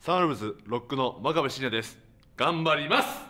サンルームズロックの真壁信也です。頑張ります。